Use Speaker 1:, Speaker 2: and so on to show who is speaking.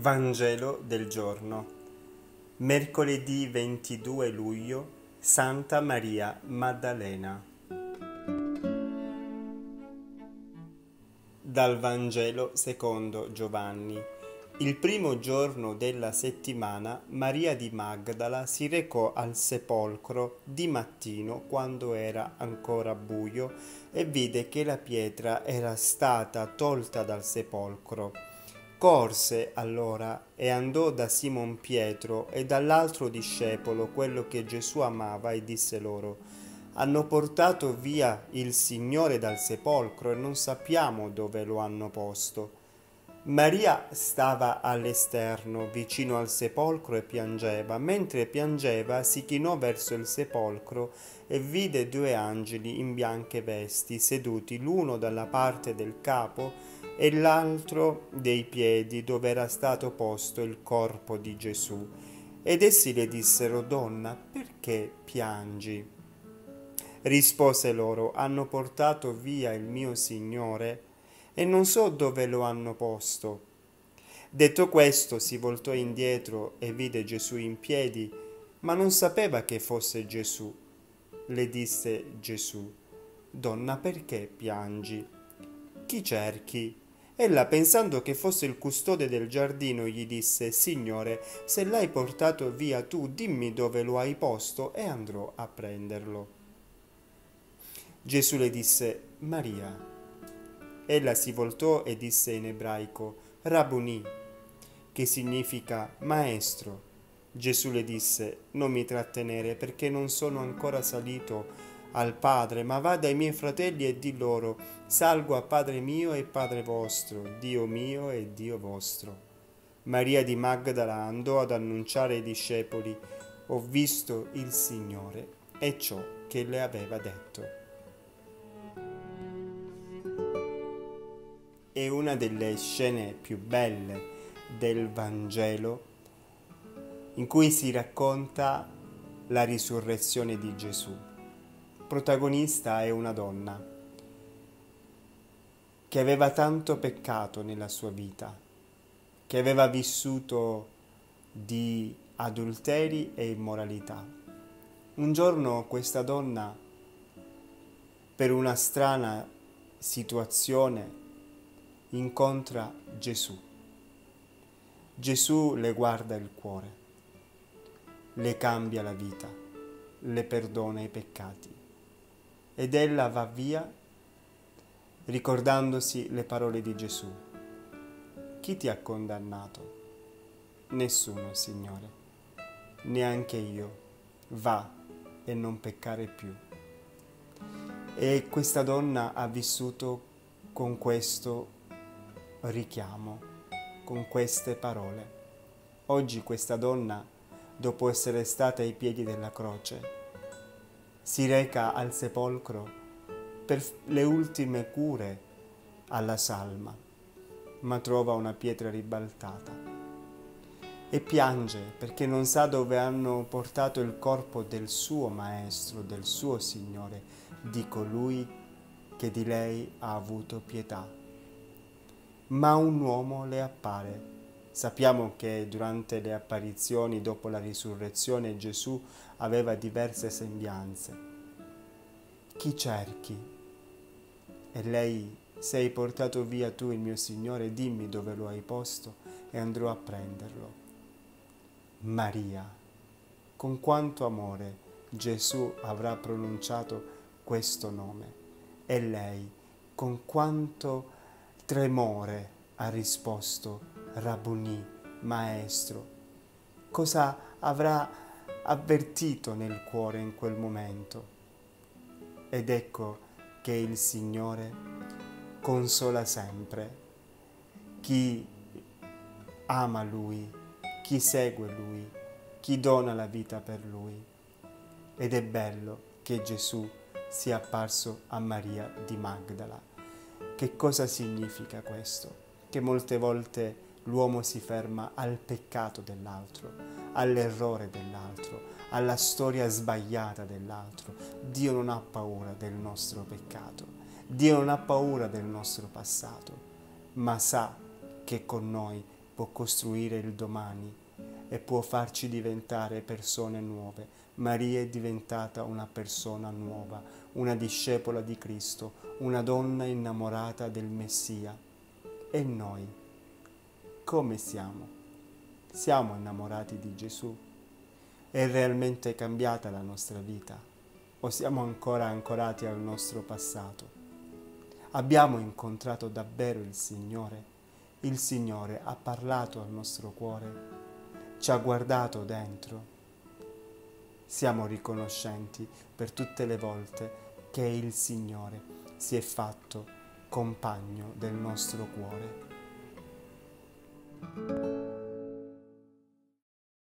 Speaker 1: Vangelo del giorno. Mercoledì 22 luglio, Santa Maria Maddalena. Dal Vangelo secondo Giovanni. Il primo giorno della settimana Maria di Magdala si recò al sepolcro di mattino quando era ancora buio e vide che la pietra era stata tolta dal sepolcro Corse allora e andò da Simon Pietro e dall'altro discepolo, quello che Gesù amava, e disse loro, hanno portato via il Signore dal sepolcro e non sappiamo dove lo hanno posto. Maria stava all'esterno, vicino al sepolcro, e piangeva. Mentre piangeva, si chinò verso il sepolcro e vide due angeli in bianche vesti, seduti l'uno dalla parte del capo e l'altro dei piedi dove era stato posto il corpo di Gesù. Ed essi le dissero, Donna, perché piangi? Rispose loro, hanno portato via il mio Signore e non so dove lo hanno posto. Detto questo, si voltò indietro e vide Gesù in piedi, ma non sapeva che fosse Gesù. Le disse Gesù, Donna, perché piangi? Chi cerchi? Ella, pensando che fosse il custode del giardino, gli disse, Signore, se l'hai portato via tu, dimmi dove lo hai posto e andrò a prenderlo. Gesù le disse, Maria. Ella si voltò e disse in ebraico, Rabuni, che significa maestro. Gesù le disse, non mi trattenere perché non sono ancora salito al Padre, ma va dai miei fratelli e di loro, salgo a Padre mio e Padre vostro, Dio mio e Dio vostro. Maria di Magdala andò ad annunciare ai discepoli, ho visto il Signore e ciò che le aveva detto. È una delle scene più belle del Vangelo in cui si racconta la risurrezione di Gesù protagonista è una donna che aveva tanto peccato nella sua vita, che aveva vissuto di adulteri e immoralità. Un giorno questa donna, per una strana situazione, incontra Gesù. Gesù le guarda il cuore, le cambia la vita, le perdona i peccati ed ella va via ricordandosi le parole di Gesù. Chi ti ha condannato? Nessuno, Signore, neanche io. Va e non peccare più. E questa donna ha vissuto con questo richiamo, con queste parole. Oggi questa donna, dopo essere stata ai piedi della croce, si reca al sepolcro per le ultime cure alla salma, ma trova una pietra ribaltata e piange perché non sa dove hanno portato il corpo del suo maestro, del suo Signore, di colui che di lei ha avuto pietà. Ma un uomo le appare. Sappiamo che durante le apparizioni dopo la risurrezione Gesù aveva diverse sembianze. Chi cerchi? E lei, se hai portato via tu il mio Signore, dimmi dove lo hai posto e andrò a prenderlo. Maria, con quanto amore Gesù avrà pronunciato questo nome e lei, con quanto tremore ha risposto Rabuni, maestro. Cosa avrà avvertito nel cuore in quel momento. Ed ecco che il Signore consola sempre chi ama Lui, chi segue Lui, chi dona la vita per Lui. Ed è bello che Gesù sia apparso a Maria di Magdala. Che cosa significa questo? Che molte volte l'uomo si ferma al peccato dell'altro, all'errore dell'altro, alla storia sbagliata dell'altro. Dio non ha paura del nostro peccato, Dio non ha paura del nostro passato, ma sa che con noi può costruire il domani e può farci diventare persone nuove. Maria è diventata una persona nuova, una discepola di Cristo, una donna innamorata del Messia. E noi, come siamo? Siamo innamorati di Gesù? È realmente cambiata la nostra vita? O siamo ancora ancorati al nostro passato? Abbiamo incontrato davvero il Signore? Il Signore ha parlato al nostro cuore? Ci ha guardato dentro? Siamo riconoscenti per tutte le volte che il Signore si è fatto compagno del nostro cuore. thank you